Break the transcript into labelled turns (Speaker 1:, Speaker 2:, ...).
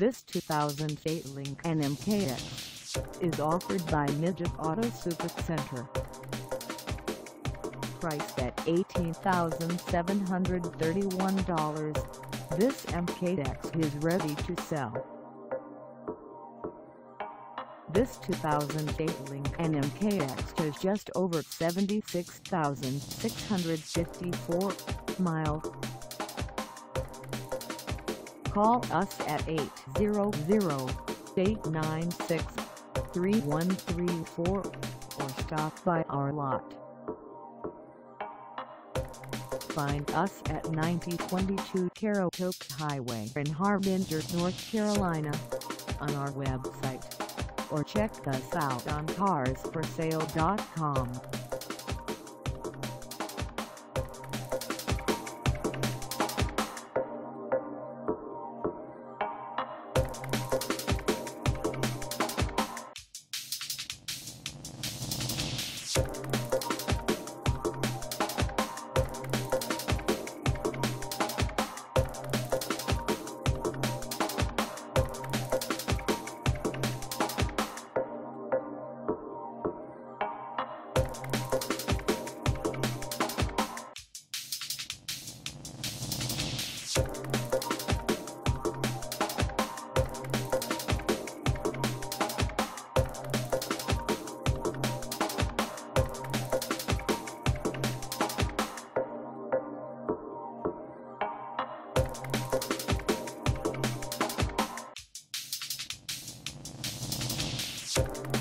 Speaker 1: This 2008 Lincoln MKX is offered by Midgette Auto Super Center. Priced at $18,731, this MKX is ready to sell. This 2008 Lincoln MKX has just over 76,654 miles. Call us at 800-896-3134 or stop by our lot. Find us at 9022 Caratoke Highway in Harbinger, North Carolina on our website or check us out on carsforsale.com.
Speaker 2: Thank